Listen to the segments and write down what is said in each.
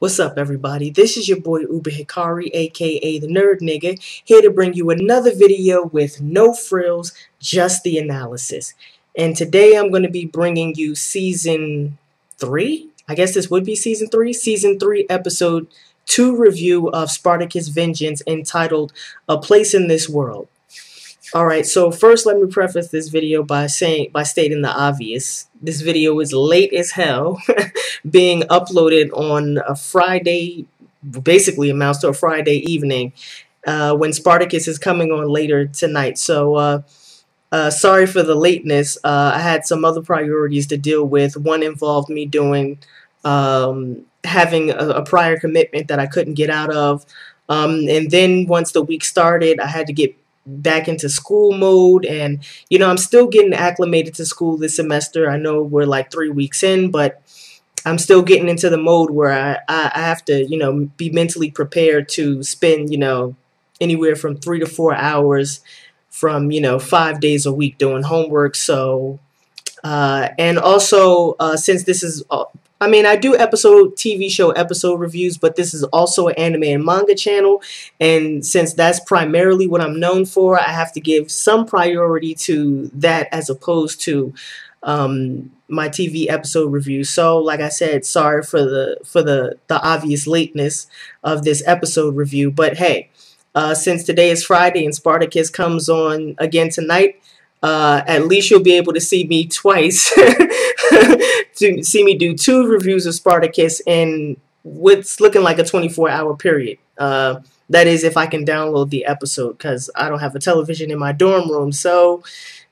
What's up, everybody? This is your boy Uber Hikari, aka the Nerd Nigga, here to bring you another video with no frills, just the analysis. And today I'm going to be bringing you season three. I guess this would be season three. Season three, episode two review of Spartacus Vengeance entitled A Place in This World. Alright, so first let me preface this video by saying by stating the obvious. This video is late as hell, being uploaded on a Friday, basically amounts to a Friday evening, uh, when Spartacus is coming on later tonight. So, uh, uh, sorry for the lateness. Uh, I had some other priorities to deal with. One involved me doing, um, having a, a prior commitment that I couldn't get out of. Um, and then once the week started, I had to get back into school mode and you know I'm still getting acclimated to school this semester. I know we're like three weeks in but I'm still getting into the mode where I, I, have to you know be mentally prepared to spend you know anywhere from three to four hours from you know five days a week doing homework. So uh, and also uh, since this is I mean, I do episode TV show episode reviews, but this is also an anime and manga channel. And since that's primarily what I'm known for, I have to give some priority to that as opposed to um, my TV episode review. So, like I said, sorry for the for the the obvious lateness of this episode review. But hey, uh, since today is Friday and Spartacus comes on again tonight, uh, at least you'll be able to see me twice, to see me do two reviews of Spartacus in what's looking like a 24 hour period. Uh, that is if I can download the episode because I don't have a television in my dorm room. So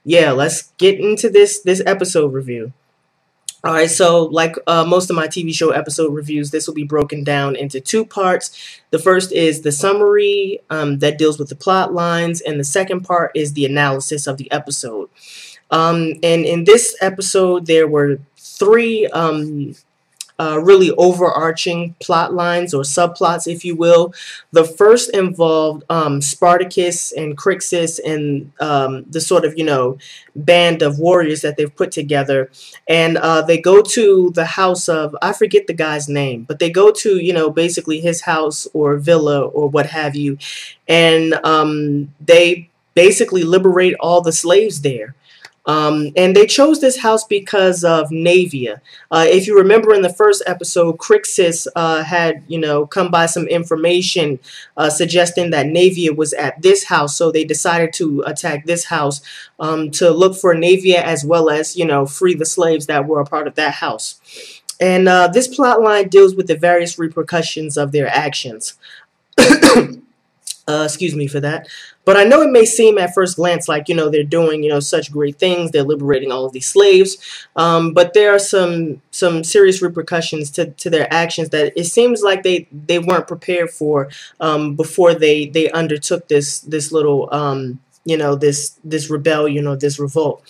yeah, let's get into this this episode review. All right, so like uh, most of my TV show episode reviews, this will be broken down into two parts. The first is the summary um, that deals with the plot lines, and the second part is the analysis of the episode. Um, and in this episode, there were three um, uh, really overarching plot lines or subplots, if you will. The first involved um, Spartacus and Crixus and um, the sort of, you know, band of warriors that they've put together. And uh, they go to the house of, I forget the guy's name, but they go to, you know, basically his house or villa or what have you. And um, they basically liberate all the slaves there. Um, and they chose this house because of Naevia. Uh, if you remember in the first episode, Crixus uh, had, you know, come by some information uh, suggesting that Naevia was at this house. So they decided to attack this house um, to look for Naevia as well as, you know, free the slaves that were a part of that house. And uh, this plot line deals with the various repercussions of their actions. Uh, excuse me for that. But I know it may seem at first glance like, you know, they're doing, you know, such great things. They're liberating all of these slaves. Um, but there are some some serious repercussions to, to their actions that it seems like they, they weren't prepared for um, before they, they undertook this this little, um, you know, this this rebellion or this revolt.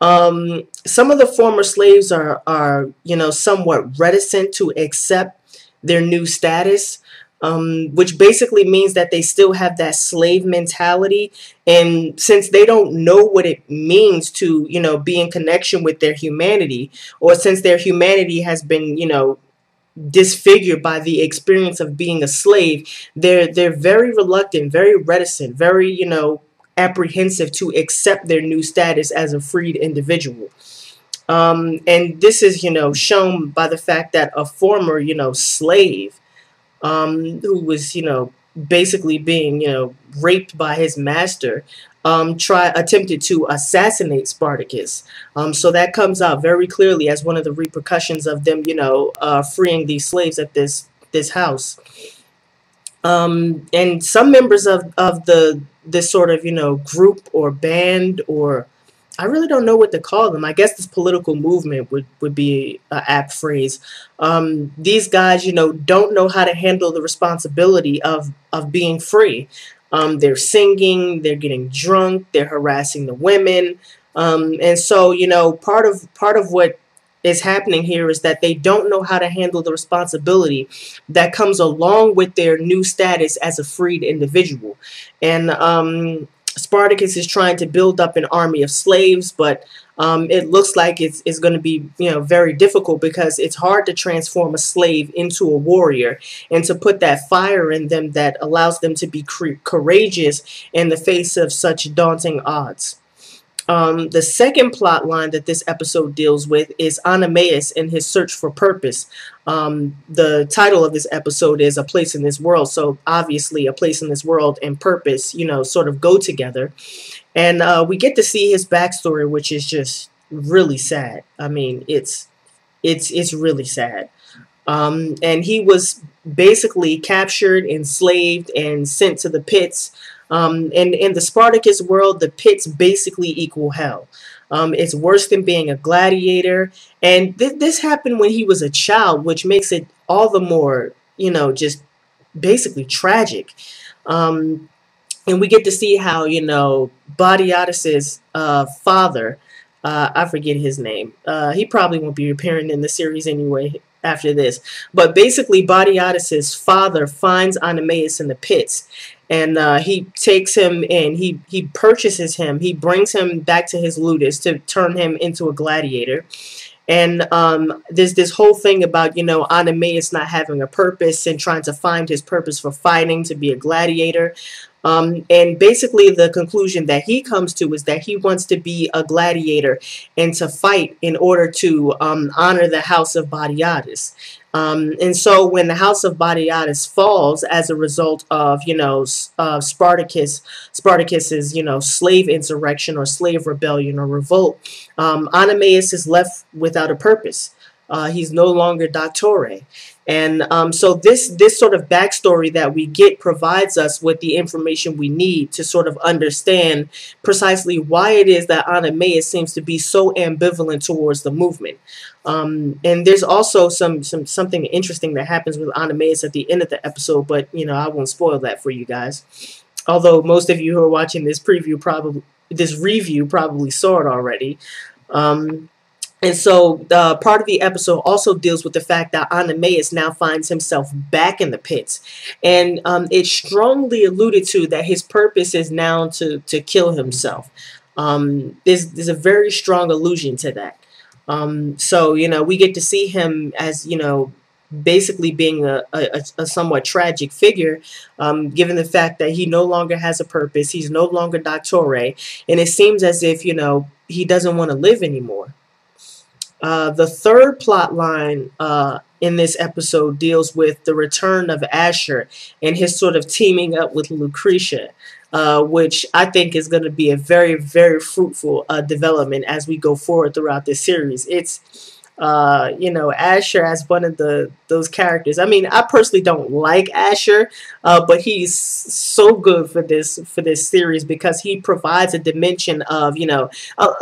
Um, some of the former slaves are, are, you know, somewhat reticent to accept their new status um, which basically means that they still have that slave mentality. And since they don't know what it means to, you know, be in connection with their humanity, or since their humanity has been, you know, disfigured by the experience of being a slave, they're they're very reluctant, very reticent, very, you know, apprehensive to accept their new status as a freed individual. Um, and this is, you know, shown by the fact that a former, you know, slave um, who was, you know, basically being, you know, raped by his master, um, try attempted to assassinate Spartacus. Um, so that comes out very clearly as one of the repercussions of them, you know, uh, freeing these slaves at this this house. Um, and some members of, of the this sort of, you know, group or band or I really don't know what to call them. I guess this political movement would, would be an apt phrase. Um, these guys, you know, don't know how to handle the responsibility of, of being free. Um, they're singing, they're getting drunk, they're harassing the women. Um, and so, you know, part of part of what is happening here is that they don't know how to handle the responsibility that comes along with their new status as a freed individual. And um, Spartacus is trying to build up an army of slaves, but um, it looks like it's, it's going to be you know very difficult because it's hard to transform a slave into a warrior and to put that fire in them that allows them to be courageous in the face of such daunting odds. Um, the second plot line that this episode deals with is Oenomaus and his search for purpose. Um, the title of this episode is A Place in This World, so obviously A Place in This World and purpose, you know, sort of go together. And uh, we get to see his backstory, which is just really sad. I mean, it's it's it's really sad. Um, and he was basically captured, enslaved, and sent to the pits um, and in the Spartacus world, the pits basically equal hell. Um, it's worse than being a gladiator. And th this happened when he was a child, which makes it all the more, you know, just basically tragic. Um, and we get to see how, you know, Batiatus's uh, father, uh, I forget his name. Uh, he probably won't be appearing in the series anyway after this. But basically, Batiatus's father finds Oenomaus in the pits and uh, he takes him and He he purchases him. He brings him back to his ludus to turn him into a gladiator. And um, there's this whole thing about, you know, Oenomaus not having a purpose and trying to find his purpose for fighting to be a gladiator. Um, and basically, the conclusion that he comes to is that he wants to be a gladiator and to fight in order to um, honor the house of Batiatus. Um, and so when the house of Batiatus falls as a result of, you know, uh, Spartacus, Spartacus's, you know, slave insurrection or slave rebellion or revolt, um, Oenomaus is left without a purpose. Uh, he's no longer Doctore. And um, so this this sort of backstory that we get provides us with the information we need to sort of understand precisely why it is that Oenomaus seems to be so ambivalent towards the movement. Um, and there's also some some something interesting that happens with Oenomaus at the end of the episode, but you know I won't spoil that for you guys. Although most of you who are watching this preview probably this review probably saw it already. Um, and so uh, part of the episode also deals with the fact that Oenomaus now finds himself back in the pits. And um, it's strongly alluded to that his purpose is now to, to kill himself. Um, there's, there's a very strong allusion to that. Um, so, you know, we get to see him as, you know, basically being a, a, a somewhat tragic figure, um, given the fact that he no longer has a purpose. He's no longer Doctore. And it seems as if, you know, he doesn't want to live anymore. Uh, the third plot line uh, in this episode deals with the return of Ashur and his sort of teaming up with Lucretia, uh, which I think is going to be a very, very fruitful uh, development as we go forward throughout this series. It's uh, you know, Ashur as one of the those characters. I mean, I personally don't like Ashur, but he's so good for this for this series because he provides a dimension of you know,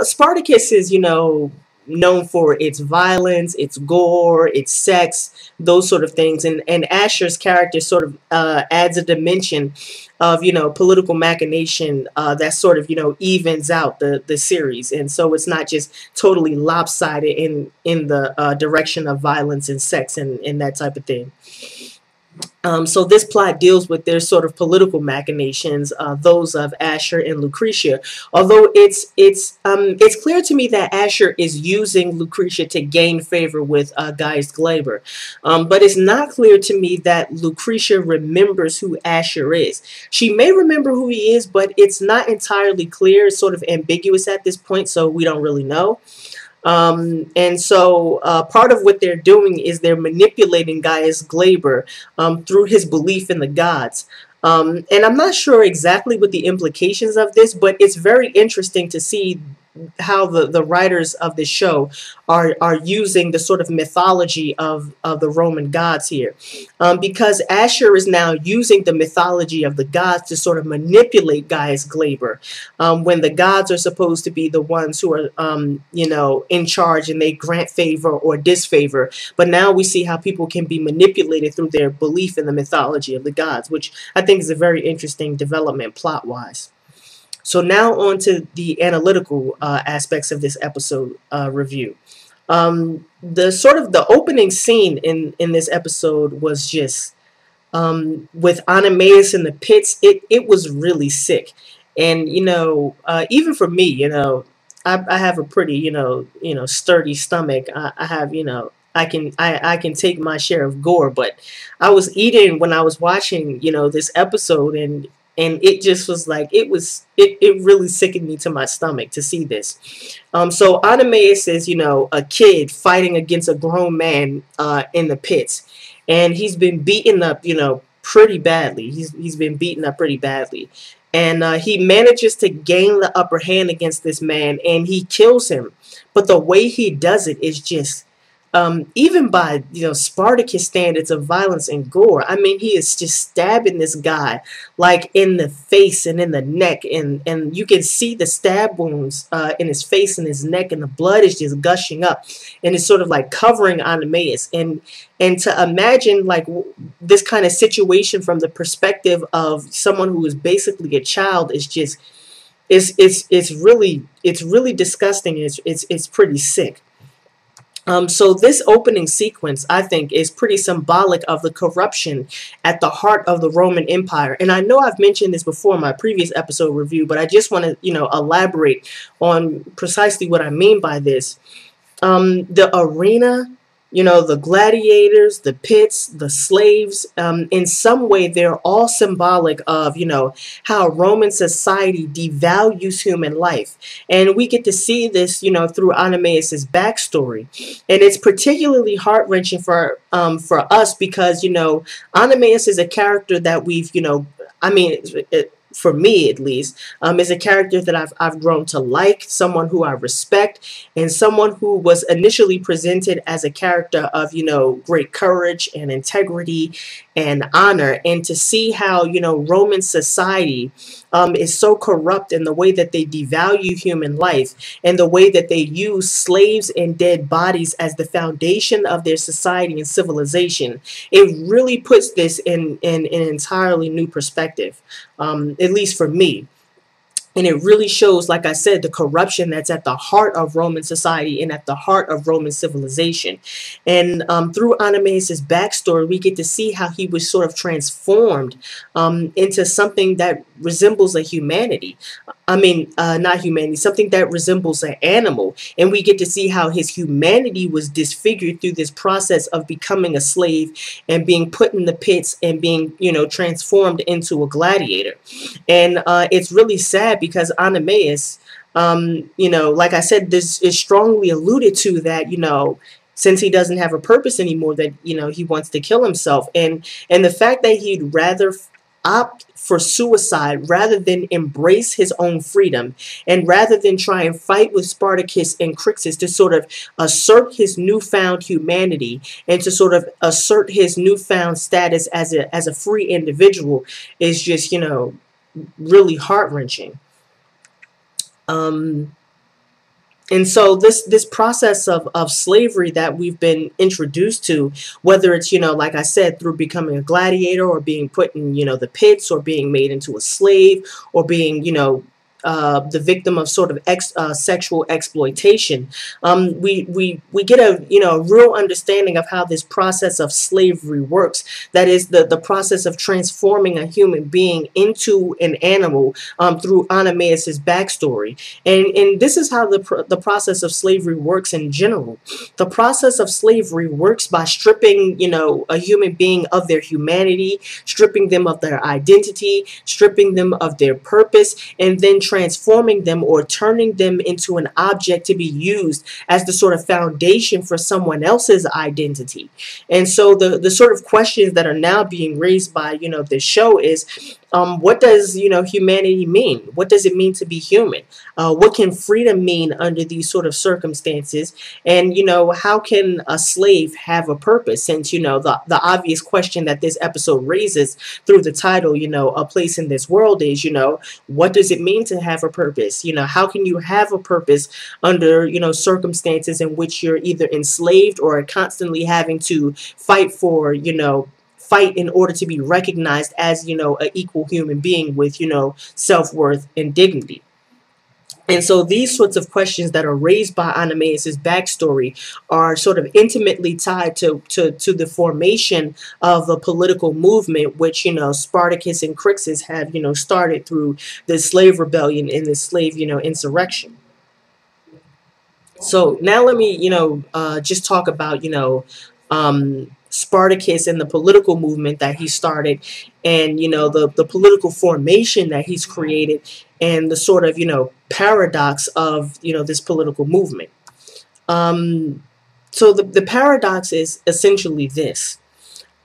Spartacus is you know known for its violence, its gore, its sex, those sort of things. And and Ashur's character sort of uh, adds a dimension of you know political machination uh, that sort of you know evens out the the series, and so it's not just totally lopsided in in the uh, direction of violence and sex and and that type of thing. Um, so this plot deals with their sort of political machinations, uh, those of Ashur and Lucretia. Although it's it's um, it's clear to me that Ashur is using Lucretia to gain favor with uh, Gaius Glaber, um, but it's not clear to me that Lucretia remembers who Ashur is. She may remember who he is, but it's not entirely clear. It's sort of ambiguous at this point, so we don't really know. Um, and so uh, part of what they're doing is they're manipulating Gaius Glaber um, through his belief in the gods. Um, and I'm not sure exactly what the implications of this, but it's very interesting to see how the, the writers of this show are, are using the sort of mythology of, of the Roman gods here. Um, because Ashur is now using the mythology of the gods to sort of manipulate Gaius Glaber um, when the gods are supposed to be the ones who are, um, you know, in charge and they grant favor or disfavor. But now we see how people can be manipulated through their belief in the mythology of the gods, which I think is a very interesting development plot-wise. So now on to the analytical uh, aspects of this episode uh, review. Um, the sort of the opening scene in, in this episode was just um, with Oenomaus in the pits. It, it was really sick. And, you know, uh, even for me, you know, I, I have a pretty, you know, you know, sturdy stomach. I, I have, you know, I can I, I can take my share of gore, but I was eating when I was watching, you know, this episode and and it just was like it was it, it really sickened me to my stomach to see this. Um so Oenomaus is you know a kid fighting against a grown man uh in the pits. And he's been beaten up you know pretty badly. He's he's been beaten up pretty badly. And uh, he manages to gain the upper hand against this man and he kills him. But the way he does it is just um, even by you know Spartacus standards of violence and gore. I mean, he is just stabbing this guy like in the face and in the neck, and and you can see the stab wounds uh, in his face and his neck, and the blood is just gushing up, and it's sort of like covering Oenomaus. And and to imagine like this kind of situation from the perspective of someone who is basically a child is just it's it's it's really it's really disgusting. It's it's it's pretty sick. Um, so this opening sequence, I think, is pretty symbolic of the corruption at the heart of the Roman Empire. And I know I've mentioned this before in my previous episode review, but I just want to, you know, elaborate on precisely what I mean by this. Um, the arena you know, the gladiators, the pits, the slaves, um, in some way, they're all symbolic of, you know, how Roman society devalues human life. And we get to see this, you know, through Oenomaus's backstory. And it's particularly heart wrenching for, um, for us because, you know, Oenomaus is a character that we've, you know, I mean, it, it, for me at least, um, is a character that I've, I've grown to like, someone who I respect, and someone who was initially presented as a character of, you know, great courage and integrity and honor. And to see how, you know, Roman society um, is so corrupt in the way that they devalue human life and the way that they use slaves and dead bodies as the foundation of their society and civilization, it really puts this in, in, in an entirely new perspective, um, at least for me. And it really shows, like I said, the corruption that's at the heart of Roman society and at the heart of Roman civilization. And um, through Oenomaus' backstory, we get to see how he was sort of transformed um, into something that resembles a humanity. I mean, uh, not humanity, something that resembles an animal. And we get to see how his humanity was disfigured through this process of becoming a slave and being put in the pits and being, you know, transformed into a gladiator. And uh, it's really sad because Oenomaus, um, you know, like I said, this is strongly alluded to that, you know, since he doesn't have a purpose anymore that you know he wants to kill himself. And and the fact that he'd rather opt for suicide rather than embrace his own freedom and rather than try and fight with Spartacus and Crixus to sort of assert his newfound humanity and to sort of assert his newfound status as a as a free individual is just you know really heart-wrenching um and so this this process of, of slavery that we've been introduced to, whether it's, you know, like I said, through becoming a gladiator or being put in, you know, the pits or being made into a slave or being, you know, uh, the victim of sort of ex, uh, sexual exploitation, um, we, we, we get a, you know, a real understanding of how this process of slavery works. That is the, the process of transforming a human being into an animal um, through Oenomaus's backstory. And, and this is how the, the process of slavery works in general. The process of slavery works by stripping, you know, a human being of their humanity, stripping them of their identity, stripping them of their purpose, and then transforming them or turning them into an object to be used as the sort of foundation for someone else's identity. And so the, the sort of questions that are now being raised by, you know, this show is, um, what does you know humanity mean? What does it mean to be human? Uh, what can freedom mean under these sort of circumstances? And you know, how can a slave have a purpose? Since you know the the obvious question that this episode raises through the title, you know, a place in this world is, you know, what does it mean to have a purpose? You know, how can you have a purpose under you know circumstances in which you're either enslaved or constantly having to fight for you know fight in order to be recognized as, you know, an equal human being with, you know, self-worth and dignity. And so these sorts of questions that are raised by Oenomaus' backstory are sort of intimately tied to, to, to the formation of a political movement, which, you know, Spartacus and Crixus have, you know, started through the slave rebellion and the slave, you know, insurrection. So now let me, you know, uh, just talk about, you know, um, Spartacus and the political movement that he started and, you know, the, the political formation that he's created and the sort of, you know, paradox of, you know, this political movement. Um, so the, the paradox is essentially this.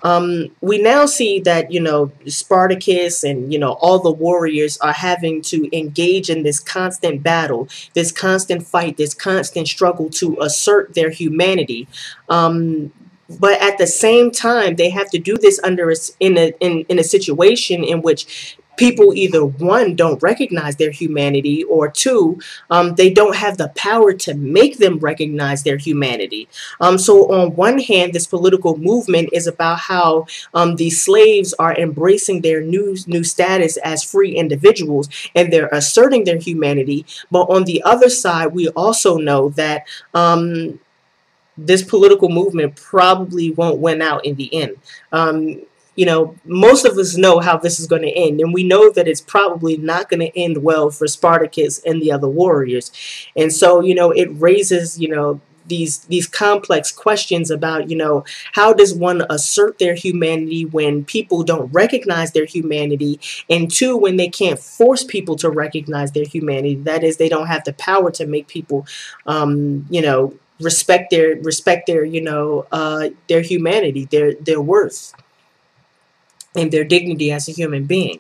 Um, we now see that, you know, Spartacus and, you know, all the warriors are having to engage in this constant battle, this constant fight, this constant struggle to assert their humanity. Um, but at the same time, they have to do this under a, in a in, in a situation in which people either one don't recognize their humanity or two um, they don't have the power to make them recognize their humanity. Um, so on one hand this political movement is about how um, these slaves are embracing their new new status as free individuals and they're asserting their humanity. But on the other side we also know that um, this political movement probably won't win out in the end. Um, you know, most of us know how this is going to end, and we know that it's probably not going to end well for Spartacus and the other warriors. And so, you know, it raises, you know, these these complex questions about you know how does one assert their humanity when people don't recognize their humanity and two when they can't force people to recognize their humanity that is they don't have the power to make people um, you know respect their respect their you know uh, their humanity their their worth and their dignity as a human being.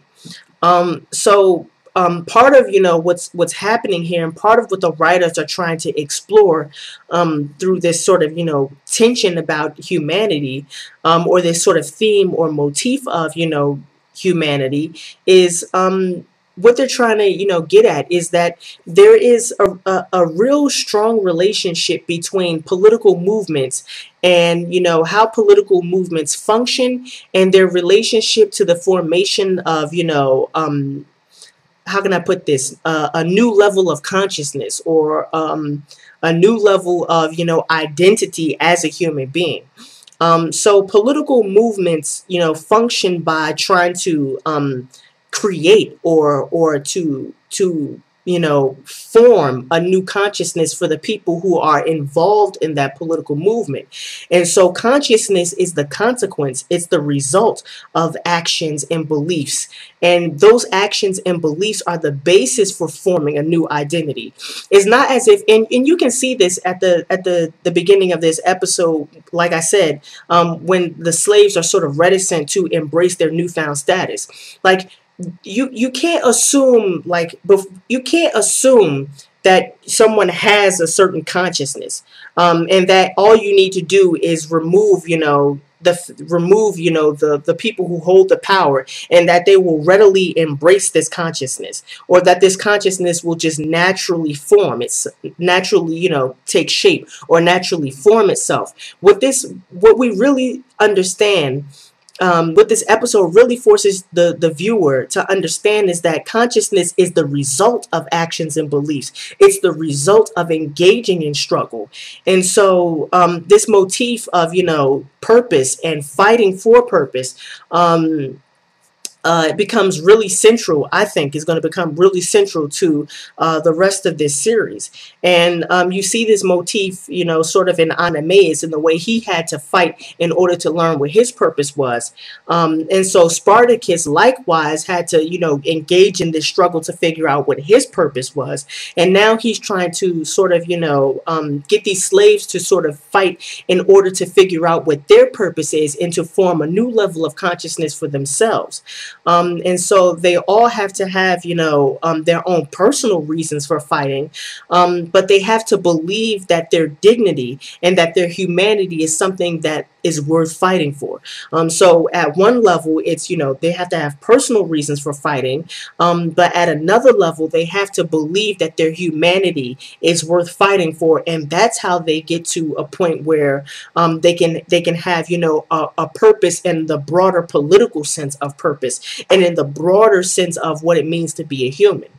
Um, so um, part of you know what's what's happening here, and part of what the writers are trying to explore um, through this sort of you know tension about humanity, um, or this sort of theme or motif of you know humanity, is um, what they're trying to, you know, get at is that there is a, a, a, real strong relationship between political movements and, you know, how political movements function and their relationship to the formation of, you know, um, how can I put this, uh, a new level of consciousness or um, a new level of, you know, identity as a human being. Um, so political movements, you know, function by trying to um, create or or to to you know form a new consciousness for the people who are involved in that political movement. And so consciousness is the consequence it's the result of actions and beliefs. And those actions and beliefs are the basis for forming a new identity. It's not as if and, and you can see this at the at the the beginning of this episode like i said um, when the slaves are sort of reticent to embrace their newfound status. Like you you can't assume like you can't assume that someone has a certain consciousness um, and that all you need to do is remove you know the remove you know the the people who hold the power and that they will readily embrace this consciousness or that this consciousness will just naturally form it's naturally you know take shape or naturally form itself. What this what we really understand um, what this episode really forces the, the viewer to understand is that consciousness is the result of actions and beliefs. It's the result of engaging in struggle. And so um, this motif of, you know, purpose and fighting for purpose um, uh, it becomes really central, I think, is going to become really central to uh, the rest of this series. And um, you see this motif, you know, sort of in Oenomaus in the way he had to fight in order to learn what his purpose was. Um, and so Spartacus likewise had to, you know, engage in this struggle to figure out what his purpose was. And now he's trying to sort of, you know, um, get these slaves to sort of fight in order to figure out what their purpose is and to form a new level of consciousness for themselves. Um, and so they all have to have, you know, um, their own personal reasons for fighting, um, but they have to believe that their dignity and that their humanity is something that is worth fighting for. Um, so at one level, it's, you know, they have to have personal reasons for fighting, um, but at another level, they have to believe that their humanity is worth fighting for, and that's how they get to a point where um, they can they can have, you know, a, a purpose in the broader political sense of purpose and in the broader sense of what it means to be a human.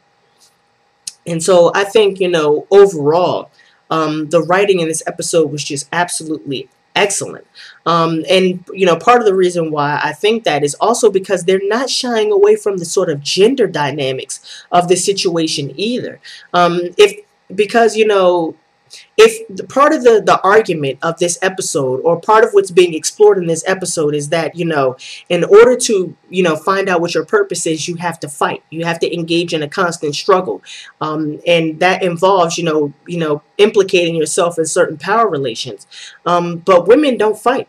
And so I think, you know, overall, um, the writing in this episode was just absolutely excellent. Um, and, you know, part of the reason why I think that is also because they're not shying away from the sort of gender dynamics of the situation either. Um, if Because, you know, if the, part of the the argument of this episode or part of what's being explored in this episode is that you know in order to you know find out what your purpose is you have to fight you have to engage in a constant struggle um, and that involves you know you know implicating yourself in certain power relations um, but women don't fight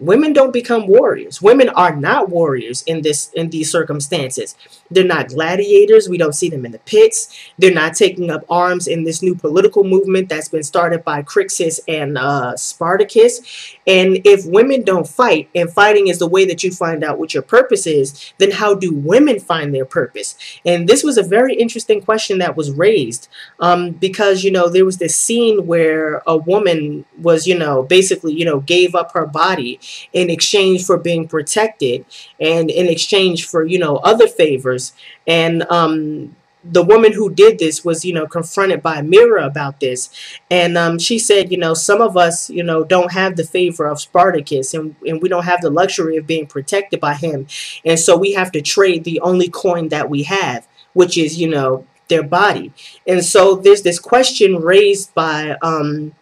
Women don't become warriors. Women are not warriors in this in these circumstances. They're not gladiators. We don't see them in the pits. They're not taking up arms in this new political movement that's been started by Crixus and uh, Spartacus. And if women don't fight, and fighting is the way that you find out what your purpose is, then how do women find their purpose? And this was a very interesting question that was raised um, because you know there was this scene where a woman was you know basically you know gave up her body in exchange for being protected and in exchange for, you know, other favors. And um, the woman who did this was, you know, confronted by Mira about this. And um, she said, you know, some of us, you know, don't have the favor of Spartacus and, and we don't have the luxury of being protected by him. And so we have to trade the only coin that we have, which is, you know, their body. And so there's this question raised by um,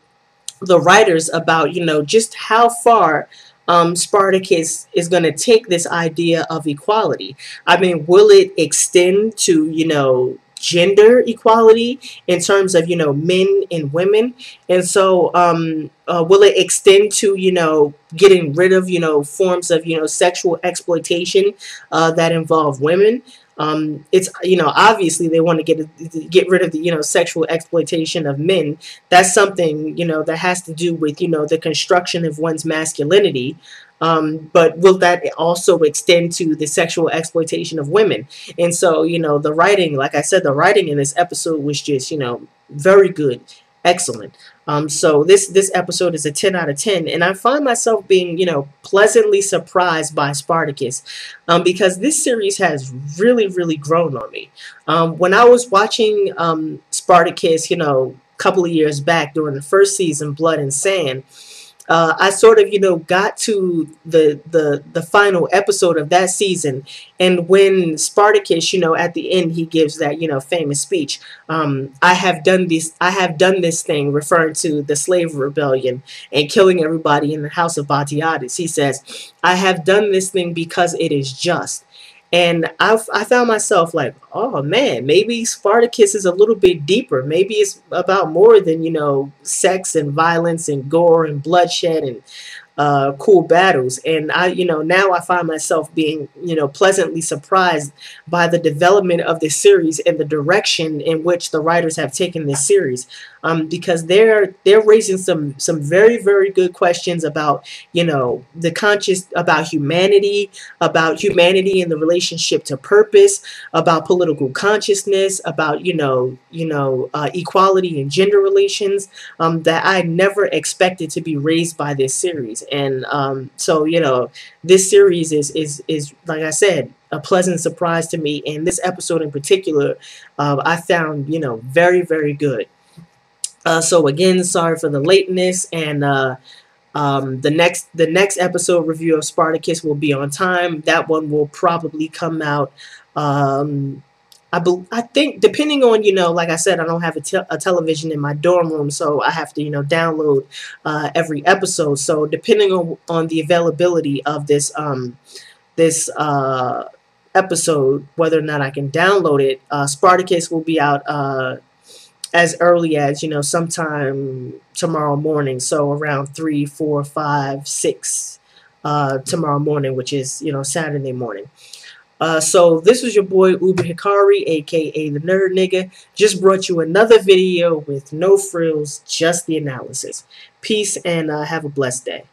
the writers about, you know, just how far um, Spartacus is going to take this idea of equality. I mean, will it extend to, you know, gender equality in terms of, you know, men and women? And so, um, uh, will it extend to, you know, getting rid of, you know, forms of, you know, sexual exploitation uh, that involve women? Um, it's you know obviously they want to get get rid of the you know sexual exploitation of men. That's something you know that has to do with you know the construction of one's masculinity. Um, but will that also extend to the sexual exploitation of women? And so you know the writing, like I said, the writing in this episode was just you know very good, excellent. Um, so this this episode is a 10 out of 10, and I find myself being, you know, pleasantly surprised by Spartacus um, because this series has really, really grown on me. Um, when I was watching um, Spartacus, you know, a couple of years back during the first season, Blood and Sand, uh, I sort of, you know, got to the the the final episode of that season, and when Spartacus, you know, at the end he gives that, you know, famous speech. Um, I have done this. I have done this thing, referring to the slave rebellion and killing everybody in the house of Batiatus. He says, "I have done this thing because it is just." And I, I found myself like, oh man, maybe Spartacus is a little bit deeper. Maybe it's about more than, you know, sex and violence and gore and bloodshed and uh, cool battles. And I, you know, now I find myself being, you know, pleasantly surprised by the development of this series and the direction in which the writers have taken this series um, because they're they're raising some some very very good questions about you know the conscious about humanity, about humanity and the relationship to purpose, about political consciousness, about you know you know uh, equality and gender relations um, that I never expected to be raised by this series, and um, so you know this series is is is like I said a pleasant surprise to me. And this episode in particular uh, I found you know very very good uh, so again, sorry for the lateness, and uh, um, the next the next episode review of Spartacus will be on time. That one will probably come out. Um, I I think depending on you know, like I said, I don't have a, te a television in my dorm room, so I have to you know download uh, every episode. So depending on on the availability of this um, this uh, episode, whether or not I can download it, uh, Spartacus will be out uh, as early as you know sometime tomorrow morning. So around three four five six uh, tomorrow morning which is you know saturday morning. Uh, so this was your boy uber hikari aka the nerd nigga. Just brought you another video with no frills just the analysis. Peace and uh, have a blessed day